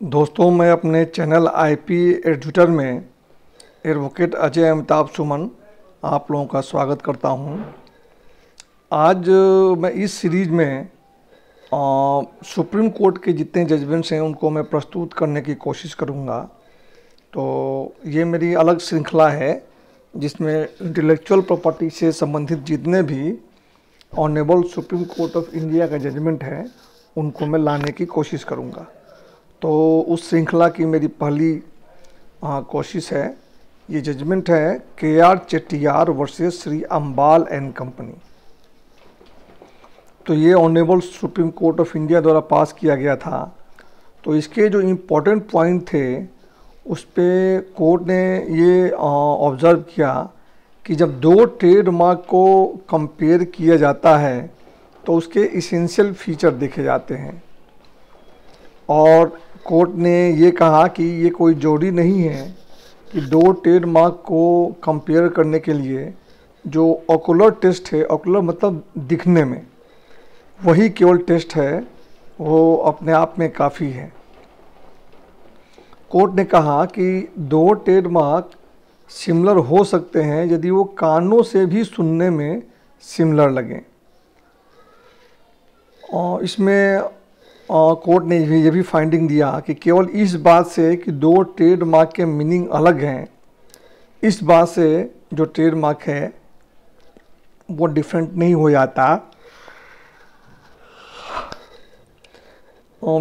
दोस्तों मैं अपने चैनल आईपी एडजुटर में एडवोकेट अजय अमिताभ सुमन आप लोगों का स्वागत करता हूँ। आज मैं इस सीरीज़ में आ, सुप्रीम कोर्ट के जितने जजमेंट्स हैं उनको मैं प्रस्तुत करने की कोशिश करूँगा। तो ये मेरी अलग श्रृंखला है जिसमें इंटेलेक्चुअल प्रॉपर्टी से संबंधित जितने भी honourable Supreme Court of India का जजमेंट है उनको मैं लाने की कोशिश करूँगा। तो उस श्रृंखला की मेरी पहली कोशिश है। ये जजमेंट है K R Chettiar versus Shri Ambal and company तो ये honourable Supreme Court of India द्वारा पास किया गया था। तो इसके जो इम्पोर्टेंट पॉइंट थे, उस पर कोर्ट ने ये ऑब्ज़र्व किया कि जब दो ट्रेडमार्क को कंपेयर किया जाता है तो उसके इसेंशियल फीचर देखे जाते हैं। और कोर्ट ने ये कहा कि ये कोई जोड़ी नहीं है कि दो ट्रेडमार्क को कंपेयर करने के लिए जो ऑकुलर टेस्ट है ऑकुलर मतलब दिखने में, वही केवल टेस्ट है, वो अपने आप में काफ़ी है। कोर्ट ने कहा कि दो ट्रेडमार्क सिमिलर हो सकते हैं यदि वो कानों से भी सुनने में सिमिलर लगें। और इसमें कोर्ट ने भी ये भी फाइंडिंग दिया कि केवल इस बात से कि दो ट्रेडमार्क के मीनिंग अलग हैं, इस बात से जो ट्रेडमार्क है, वो डिफरेंट नहीं हो जाता।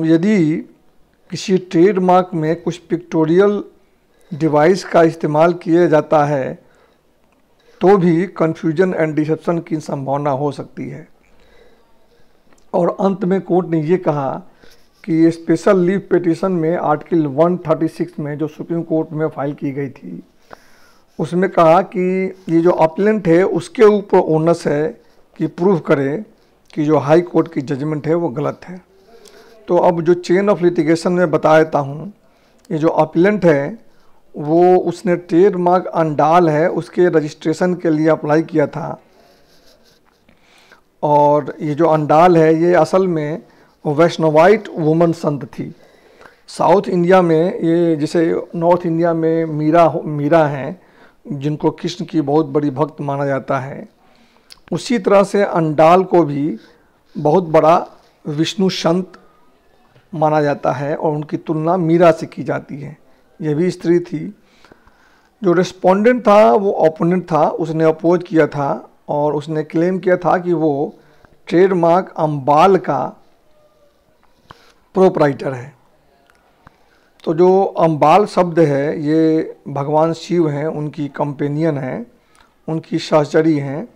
यदि किसी ट्रेडमार्क में कुछ पिक्टोरियल डिवाइस का इस्तेमाल किया जाता है तो भी कन्फ्यूज़न एंड डिसेप्शन की संभावना हो सकती है। और अंत में कोर्ट ने ये कहा कि स्पेशल लीव पिटीशन में आर्टिकल 136 में जो सुप्रीम कोर्ट में फ़ाइल की गई थी, उसमें कहा कि ये जो अपलेंट है, उसके ऊपर ओनस है कि प्रूव करे कि जो हाई कोर्ट की जजमेंट है, वो गलत है। तो अब जो चेन ऑफ़ लिटिगेशन में बता देता हूँ, ये जो अपलेंट है, वो उसने ट्रेडमार्क अंडाल है, उसके रजिस्ट्रेशन के लिए अप्लाई किया था। और ये जो अंडाल है, ये असल में वैष्णवाइट वुमन संत थी। साउथ इंडिया में ये जैसे नॉर्थ इंडिया में मीरा मीरा हैं, जिनको कृष्ण की बहुत बड़ी भक्त माना जाता है, उसी तरह से अंडाल को भी बहुत बड़ा विष्णु संत माना जाता है और उनकी तुलना मीरा से की जाती है। यह भी स्त्री थी। जो रिस्पोंडेंट था, वो ओपोनेंट था, उसने अपोज किया था और उसने क्लेम किया था कि वो ट्रेडमार्क अम्बाल का प्रोपराइटर है। तो जो अम्बाल शब्द है, ये भगवान शिव हैं, उनकी कंपेनियन हैं, उनकी सहचरी हैं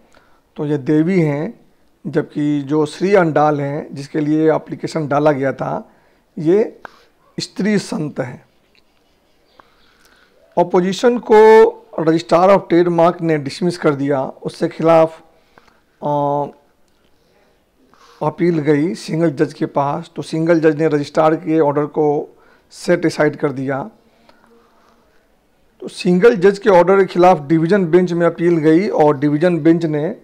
तो ये देवी हैं, जबकि जो श्री अंडाल हैं, जिसके लिए एप्लीकेशन डाला गया था, ये स्त्री संत हैं। ऑपोजिशन को रजिस्ट्रार ऑफ़ ट्रेडमार्क ने डिसमिस कर दिया, उसके खिलाफ अपील गई सिंगल जज के पास। तो सिंगल जज ने रजिस्ट्रार के ऑर्डर को सेट डिसाइड कर दिया। तो सिंगल जज के ऑर्डर के खिलाफ डिवीज़न बेंच में अपील गई और डिवीज़न बेंच ने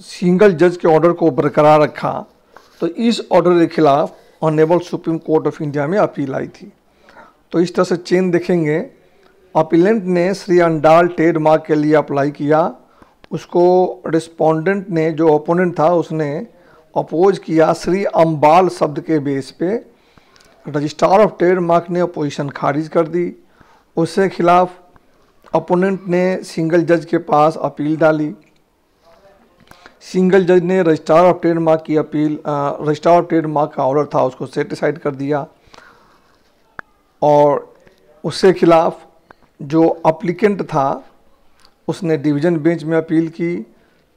सिंगल जज के ऑर्डर को बरकरार रखा। तो इस ऑर्डर के खिलाफ honourable Supreme Court of India में अपील आई थी। तो इस तरह से चेन देखेंगे। अपीलेंट ने श्री अंडाल ट्रेडमार्क के लिए अप्लाई किया। उसको रिस्पोंडेंट ने, जो ओपोनेंट था, उसने अपोज किया श्री अम्बाल शब्द के बेस पे। रजिस्ट्रार ऑफ़ ट्रेडमार्क ने अपोजिशन खारिज कर दी। उसके खिलाफ अपोनेंट ने सिंगल जज के पास अपील डाली। सिंगल जज ने रजिस्ट्रार ऑफ़ ट्रेडमार्क की अपील रजिस्ट्रार ऑफ़ ट्रेडमार्क का ऑर्डर था, उसको सेटिसाइड कर दिया। और उसके खिलाफ जो अप्लीकेंट था, उसने डिवीज़न बेंच में अपील की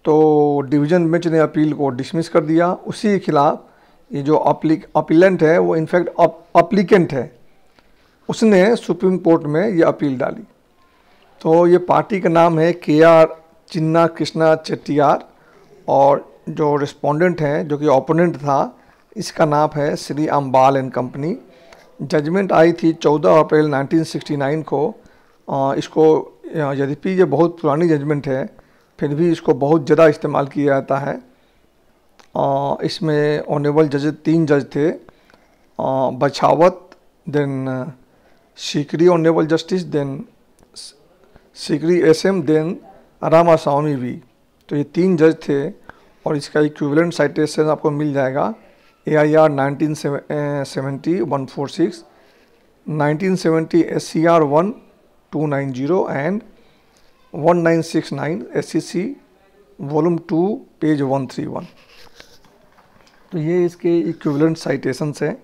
तो डिवीज़न बेंच ने अपील को डिसमिस कर दिया। उसी के खिलाफ ये जो अप्लिक अपीलेंट है, वो इनफैक्ट अप्लीकेंट है। उसने सुप्रीम कोर्ट में ये अपील डाली। तो ये पार्टी का नाम है के आर चिन्ना कृष्णा चेट्टियार और जो रिस्पोंडेंट हैं, जो कि ओपोनेंट था, इसका नाम है Shri Ambal and company judgment आई थी 14 अप्रैल 1969 को। इसको यद्यपि ये बहुत पुरानी जजमेंट है, फिर भी इसको बहुत ज़्यादा इस्तेमाल किया जाता है। इसमें ऑनेबल जज, तीन जज थे। Bachawat, then, Sikri honourable justice, then, Sikri S M, then Ramaswami भी। तो ये तीन जज थे, और इसका इक्विवेलेंट साइटेशन आपको मिल जाएगा। Nine zero and one nine six nine S C C volume two page one three one तो ये इसके इक्विवेलेंट साइटेशंस हैं।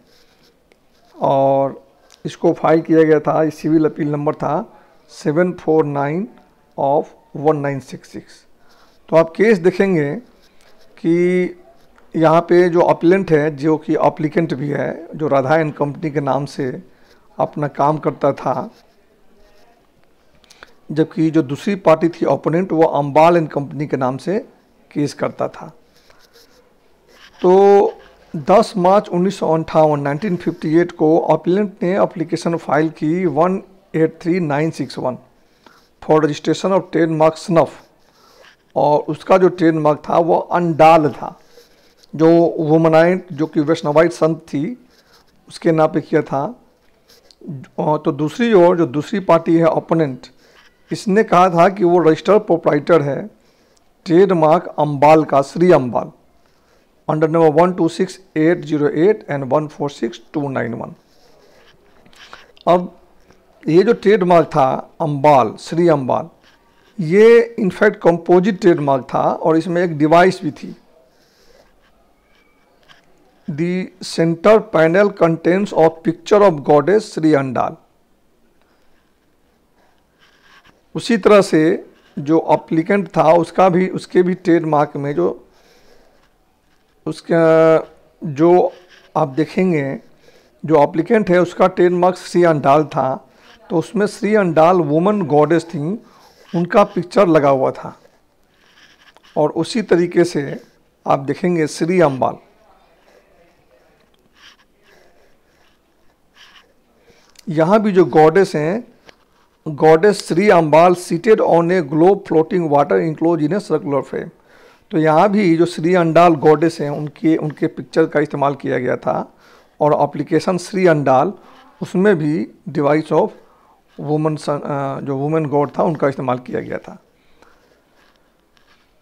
और इसको फ़ाइल किया गया था सिविल अपील नंबर था seven four nine of one nine six six तो आप केस देखेंगे कि यहाँ पे जो अपलेंट है, जो कि अप्लीकेंट भी है, जो राधा एंड कंपनी के नाम से अपना काम करता था, जबकि जो दूसरी पार्टी थी ओपोनेंट वो अम्बाल एंड कंपनी के नाम से केस करता था। तो 10 मार्च उन्नीस सौ अंठावन, नाइनटीन को अपलेंट ने अप्लीकेशन फ़ाइल की 183961 for registration of trade mark snuff, और उसका जो ट्रेड मार्क था, वो अंडाल था। जो वुमनाइट जो कि वैष्णवाइट संत थी, उसके नाम पे किया था। तो दूसरी ओर, जो दूसरी पार्टी है ओपोनेंट इसने कहा था कि वो रजिस्टर्ड प्रोप्राइटर है ट्रेडमार्क अम्बाल का, Shri Ambal under number one two six eight zero eight and one four six two nine one अब, ये जो ट्रेडमार्क था अम्बाल श्री अम्बाल ये इनफैक्ट कंपोजिट ट्रेडमार्क था और इसमें एक डिवाइस भी थी। The centre panel contents of picture of goddess Shri Andal उसी तरह से जो अप्लीकेंट था, उसका भी, उसके भी ट्रेडमार्क में जो, उसका, जो आप देखेंगे, जो अप्लीकेंट है, उसका ट्रेडमार्क श्री अंडाल था। तो उसमें श्री अंडाल वुमन गॉडेस थी, उनका पिक्चर लगा हुआ था। और उसी तरीके से आप देखेंगे श्री अम्बाल यहाँ भी जो गॉडेस हैं goddess Shri Ambal seated on a globe floating water enclose in a circular frame तो यहाँ भी जो श्री अंडाल गॉडेस हैं, उनके उनके पिक्चर का इस्तेमाल किया गया था और अप्लीकेशन श्री अंडाल उसमें भी डिवाइस ऑफ़ वुमन जो वुमेन गॉड था, उनका इस्तेमाल किया गया था।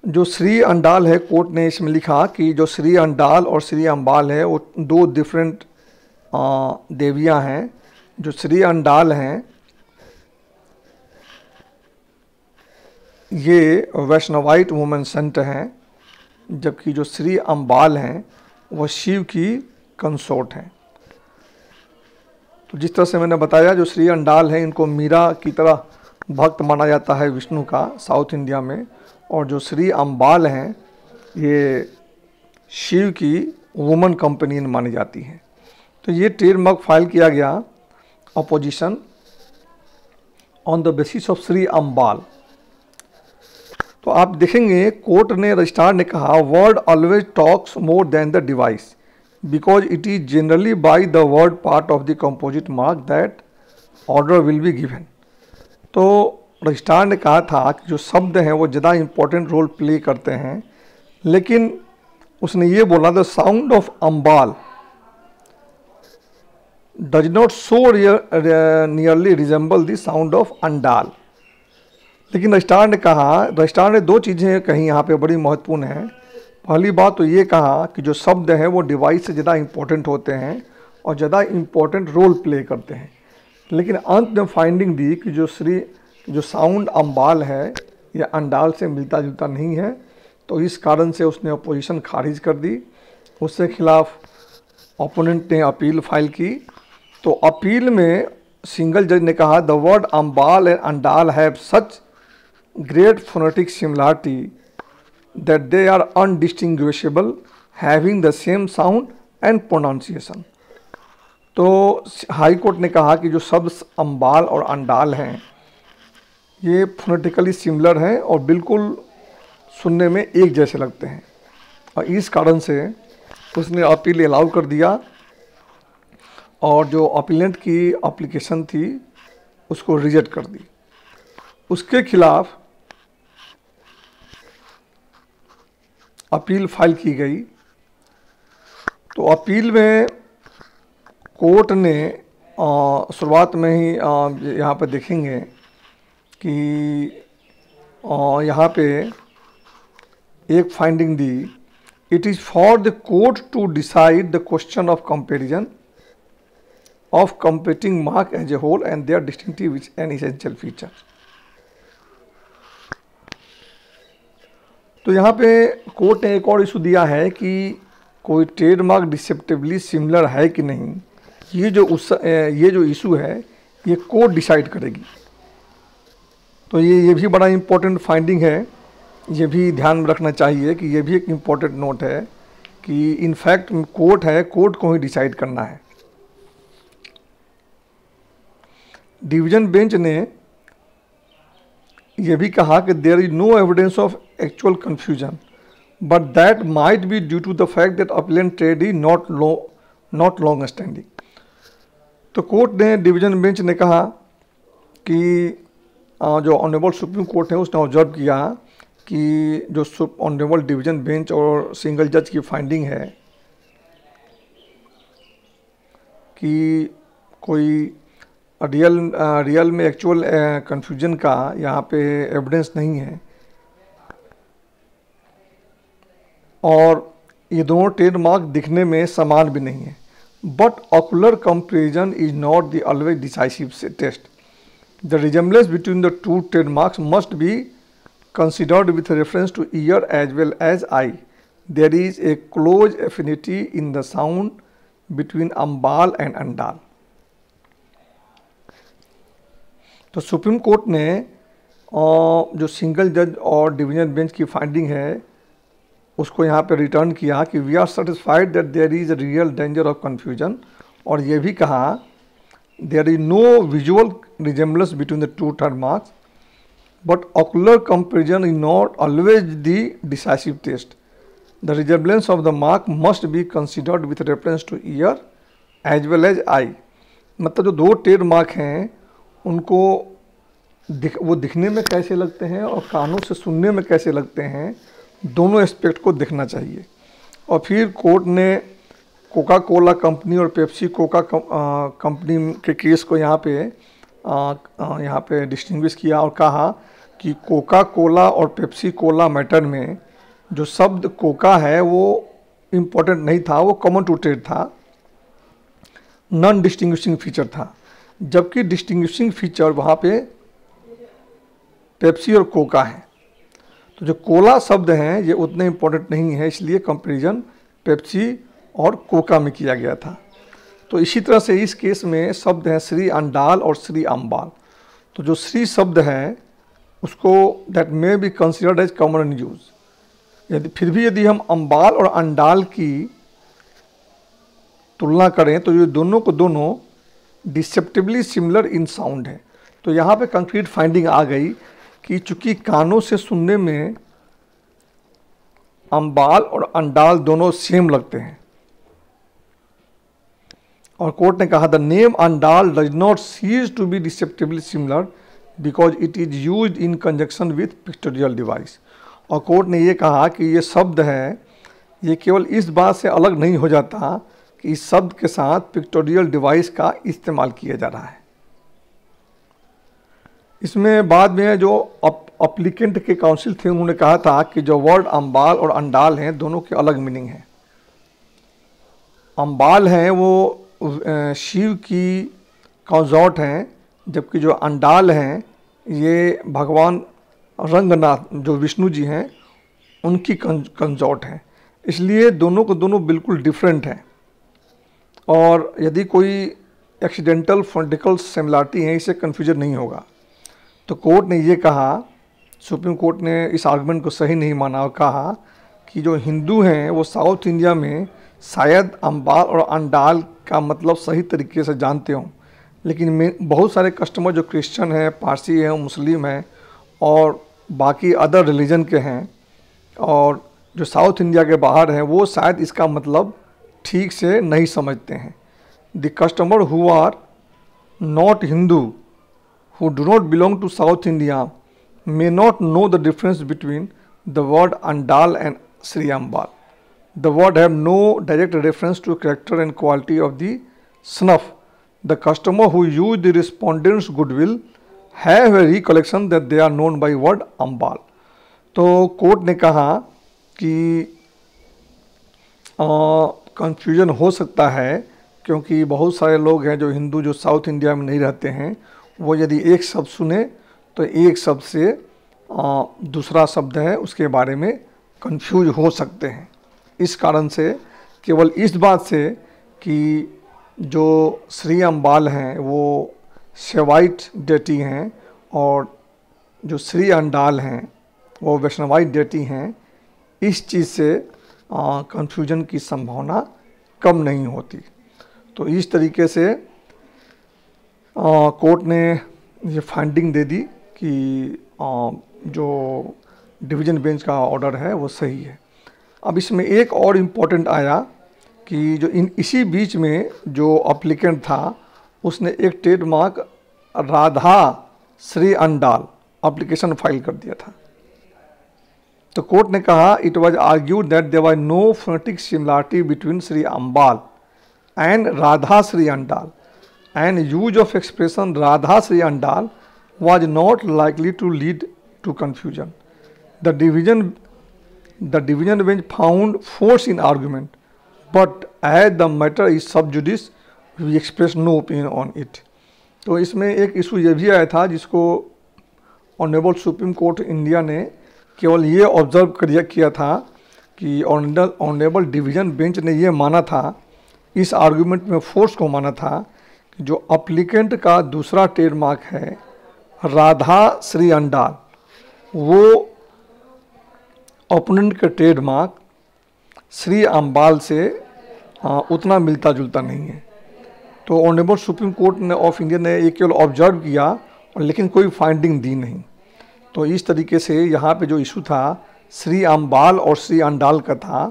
जो श्री अंडाल है कोर्ट ने इसमें लिखा कि जो श्री अंडाल और श्री अम्बाल है, वो दो डिफरेंट देवियाँ हैं। जो श्री अंडाल हैं, ये वैष्णवाइट वुमेन सेंट हैं, जबकि जो श्री अम्बाल हैं वह शिव की कंसोर्ट हैं। तो जिस तरह से मैंने बताया, जो श्री अंडाल हैं, इनको मीरा की तरह भक्त माना जाता है विष्णु का, साउथ इंडिया में, और जो श्री अम्बाल हैं, ये शिव की वुमन कंपनी मानी जाती हैं। तो ये ट्रेडमार्क फ़ाइल किया गया opposition on the basis of Shri Ambal तो आप देखेंगे, कोर्ट ने रजिस्ट्रार ने कहा word always talks more than the device because it is generally by the word part of the composite mark that order will be given. तो registrar ने कहा था कि जो शब्द हैं, वो ज़्यादा इम्पोर्टेंट रोल प्ले करते हैं, लेकिन उसने ये बोला the sound of Ambal does not so nearly resemble the sound of Andal लेकिन रजिस्ट्रार ने कहा रजिस्ट्रार ने दो चीज़ें कहीं यहाँ पे बड़ी महत्वपूर्ण हैं। पहली बात तो ये कहा कि जो शब्द हैं वो डिवाइस से ज़्यादा इम्पोर्टेंट होते हैं और ज़्यादा इम्पोर्टेंट रोल प्ले करते हैं। लेकिन अंत में फाइंडिंग दी कि जो श्री, जो साउंड अम्बाल है, या अंडाल से मिलता जुलता नहीं है तो इस कारण से उसने अपोजिशन खारिज कर दी। उसके खिलाफ ओपोनेंट ने अपील फ़ाइल की। तो अपील में सिंगल जज ने कहा, the word Ambal and Andal have such great phonetic similarity that they are undistinguishable having the same sound and pronunciation तो हाई कोर्ट ने कहा कि जो शब्द अम्बाल और अंडाल हैं, ये फोनेटिकली सिमिलर हैं और बिल्कुल सुनने में एक जैसे लगते हैं। और इस कारण से उसने अपील अलाउ कर दिया और जो अपीलेंट की अप्लीकेशन थी, उसको रिजेक्ट कर दी। उसके खिलाफ अपील फ़ाइल की गई। तो अपील में कोर्ट ने शुरुआत में ही यहाँ पर देखेंगे कि यहाँ पे एक finding the. It is for the court to decide the question of comparison of competing mark as a whole and their distinctive and essential feature तो यहाँ पे कोर्ट ने एक और इशू दिया है कि कोई ट्रेडमार्क डिसेप्टिवली सिमिलर है कि नहीं। ये जो उस ये जो इशू है, ये कोर्ट डिसाइड करेगी। तो ये ये भी बड़ा इम्पोर्टेंट फाइंडिंग है। ये भी ध्यान में रखना चाहिए कि ये भी एक इम्पोर्टेंट नोट है कि इनफैक्ट कोर्ट है, कोर्ट को ही डिसाइड करना है। डिवीज़न बेंच ने यह भी कहा कि there is no evidence of actual confusion but that might be due to the fact that appellant trade is not not long standing तो कोर्ट ने डिवीज़न बेंच ने कहा कि जो ऑनरेबल सुप्रीम कोर्ट है, उसने ऑब्ज़र्व किया कि जो ऑनरेबल डिवीज़न बेंच और सिंगल जज की फाइंडिंग है कि कोई रियल रियल में एक्चुअल कंफ्यूजन का यहाँ पे एविडेंस नहीं है और ये दोनों ट्रेडमार्क दिखने में समान भी नहीं है but ocular comparison is not the always decisive test the resemblance between the two trademarks must be considered with reference to ear as well as eye. There is a close affinity in the sound between ambal and andal. तो Supreme court ने जो single जज और division bench की finding है, उसको यहाँ पे रिटर्न किया कि we are satisfied that there is real danger of confusion और ये भी कहा there is no visual resemblance between the two third marks but ocular comparison is not always the decisive test the resemblance of the mark must be considered with reference to ear as well as eye मतलब जो दो Ted mark हैं उनको दिख, वो दिखने में कैसे लगते हैं और कानों से सुनने में कैसे लगते हैं, दोनों एस्पेक्ट को देखना चाहिए। और फिर कोर्ट ने कोका कोला कंपनी और पेप्सी कोका कंपनी के केस को यहाँ पे यहाँ पे डिस्टिंग्विश किया और कहा कि कोका कोला और पेप्सी कोला मैटर में जो शब्द कोका है, वो इम्पोर्टेंट नहीं था, वो कॉमन टू ट्रेड था। नॉन डिस्टिंग्विशिंग फीचर था। जबकि डिस्टिंग्विशिंग फीचर वहाँ पे पेप्सी और कोका है। तो जो कोला शब्द हैं, ये उतने इम्पोर्टेंट नहीं है, इसलिए कंपेरिजन पेप्सी और कोका में किया गया था। तो इसी तरह से इस केस में शब्द हैं श्री अंडाल और श्री अम्बाल तो जो श्री शब्द है, उसको that may be considered as common use यदि, फिर भी यदि हम अम्बाल और अंडाल की तुलना करें तो ये दोनों को दोनों डिसेप्टिवली सिमिलर इन साउंड है। तो यहाँ पे कंक्रीट फाइंडिंग आ गई कि चूँकि कानों से सुनने में अम्बाल और अंडाल दोनों सेम लगते हैं। और कोर्ट ने कहा the name Andal does not cease to be deceptively similar because it is used in conjunction with pictorial device और कोर्ट ने ये कहा कि ये शब्द है, ये केवल इस बात से अलग नहीं हो जाता कि शब्द के साथ पिक्टोरियल डिवाइस का इस्तेमाल किया जा रहा है। इसमें बाद में जो अप्लीकेंट के काउंसिल थे, उन्होंने कहा था कि जो वर्ड अम्बाल और अंडाल हैं, दोनों के अलग मीनिंग हैं। अम्बाल हैं, वो शिव की कॉन्जॉर्ट हैं, जबकि जो अंडाल हैं, ये भगवान रंगनाथ, जो विष्णु जी हैं, उनकी कंजॉर्ट हैं। इसलिए दोनों को दोनों बिल्कुल डिफरेंट हैं। और यदि कोई एक्सीडेंटल फोनेटिकल सिमिलारिटी है इससे कन्फ्यूज़न नहीं होगा। तो कोर्ट ने ये कहा, सुप्रीम कोर्ट ने इस आर्गुमेंट को सही नहीं माना और कहा कि जो हिंदू हैं, वो साउथ इंडिया में शायद अम्बाल और अंडाल का मतलब सही तरीके से जानते हों। लेकिन बहुत सारे कस्टमर जो क्रिश्चियन हैं पारसी हैं मुस्लिम हैं और बाकी अदर रिलीजन के हैं और जो साउथ इंडिया के बाहर हैं, वो शायद इसका मतलब ठीक से नहीं समझते हैं। The customer who are not Hindu who do not belong to South India may not know the difference between the word Andal and Shri Ambal the word have no direct reference to character and quality of the snuff the customer who use the respondents goodwill have a recollection that they are known by word Ambal तो court ने कहा कि confusion हो सकता है, क्योंकि बहुत सारे लोग हैं जो हिंदू, जो साउथ इंडिया में नहीं रहते हैं। वो यदि एक शब्द सुने तो एक शब्द से दूसरा शब्द है, उसके बारे में कंफ्यूज हो सकते हैं। इस कारण से, केवल इस बात से कि जो श्री अम्बाल हैं, वो शेवाइट डेटी हैं, और जो श्री अंडाल हैं, वो वैष्णवाइट डेटी हैं, इस चीज़ से कन्फ्यूज़न की संभावना कम नहीं होती। तो इस तरीके से कोर्ट ने ये फाइंडिंग दे दी कि आ, जो डिवीज़न बेंच का ऑर्डर है वो सही है। अब इसमें एक और इम्पोर्टेंट आया कि जो इन इसी बीच में जो अप्लीकेंट था उसने एक trademark Radha Shri Andal application file कर दिया था। तो कोर्ट ने कहा it was argued that there was no phonetic similarity between Shri Ambal and Radha Shri Andal and use of expression Radha Shri Andal was not likely to lead to confusion the division the division bench found force in argument but as the matter is sub judice we express no opinion on it तो इसमें एक issue यह भी आया था, जिसको honourable supreme court India ने केवल ये ऑब्ज़र्व किया था कि ऑनरेबल डिवीज़न बेंच ने ये माना था इस आर्गुमेंट में फोर्स को माना था कि जो अप्लीकेंट का दूसरा ट्रेडमार्क है राधा श्री अंडाल वो ओपोनेंट का ट्रेडमार्क श्री अम्बाल से आ, उतना मिलता जुलता नहीं है। तो ऑनरेबल सुप्रीम कोर्ट ने ऑफ़ इंडिया ने ये केवल ऑब्ज़र्व किया लेकिन कोई फाइंडिंग दी नहीं। तो इस तरीके से यहाँ पे जो इशू था, श्री अम्बाल और श्री अंडाल का था।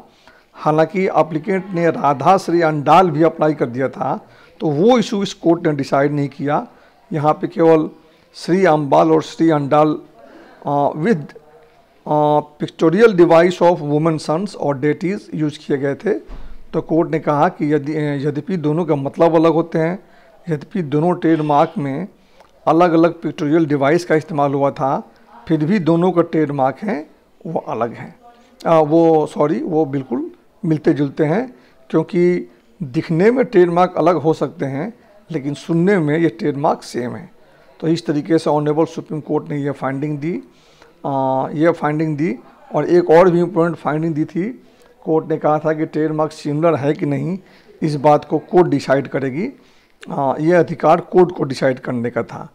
हालाँकि अप्लीकेंट ने राधा श्री अंडाल भी अप्लाई कर दिया था तो वो इशू इस कोर्ट ने डिसाइड नहीं किया। यहाँ पे केवल श्री अम्बाल और Shri Andal with pictorial device of women suns और डेटीज़ यूज़ किए गए थे। तो कोर्ट ने कहा कि यदि, यद्यपि दोनों का मतलब अलग होते हैं, यद्यपि दोनों ट्रेडमार्क में अलग अलग पिक्टोरियल डिवाइस का इस्तेमाल हुआ था फिर भी दोनों का ट्रेडमार्क हैं वो अलग हैं। आ, वो सॉरी वो बिल्कुल मिलते जुलते हैं क्योंकि दिखने में ट्रेडमार्क अलग हो सकते हैं लेकिन सुनने में ये ट्रेडमार्क सेम है। तो इस तरीके से ऑनरेबल सुप्रीम कोर्ट ने यह फाइंडिंग दी ये फाइंडिंग दी और एक और भी इम्पोर्टेंट फाइंडिंग दी थी। कोर्ट ने कहा था कि ट्रेडमार्क सिमिलर है कि नहीं इस बात को कोर्ट डिसाइड करेगी। ये अधिकार कोर्ट को डिसाइड करने का था।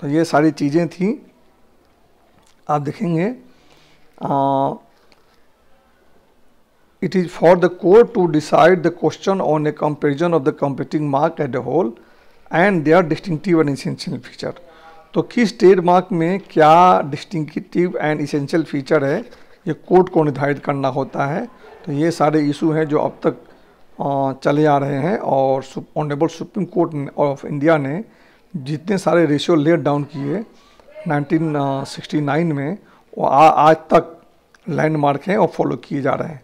तो ये सारी चीज़ें थी। आप देखेंगे it is for the court to decide the question on a comparison of the competing mark at a whole and they are distinctive and essential feature तो किस ट्रेडमार्क में क्या डिस्टिंक्टिव एंड इसेंशियल फीचर है, ये court को निर्धारित करना होता है। तो ये सारे इशू हैं जो अब तक चले आ रहे हैं और honourable Supreme Court of India ने जितने सारे रेशियो लेट डाउन किए 1969 में वो आ, आज तक लैंडमार्क हैं और फॉलो किए जा रहे हैं।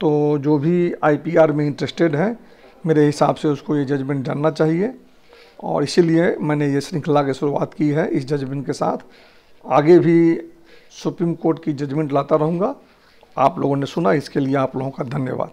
तो जो भी आईपीआर में इंटरेस्टेड है मेरे हिसाब से उसको ये जजमेंट जानना चाहिए। और इसीलिए मैंने ये श्रृंखला की शुरुआत की है इस जजमेंट के साथ। आगे भी सुप्रीम कोर्ट की जजमेंट लाता रहूँगा। आप लोगों ने सुना इसके लिए आप लोगों का धन्यवाद।